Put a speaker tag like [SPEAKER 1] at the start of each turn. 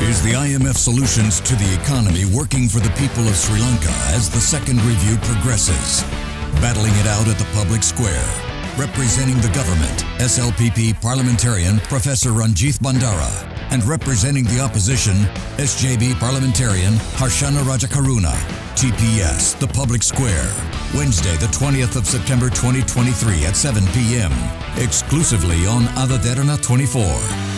[SPEAKER 1] Is the IMF solutions to the economy working for the people of Sri Lanka as the second review progresses? Battling it out at the public square. Representing the government, SLPP parliamentarian Professor Ranjith Bandara. And representing the opposition, SJB parliamentarian Harshana Rajakaruna. TPS, the public square. Wednesday, the 20th of September 2023 at 7 p.m. Exclusively on Ada Derana 24.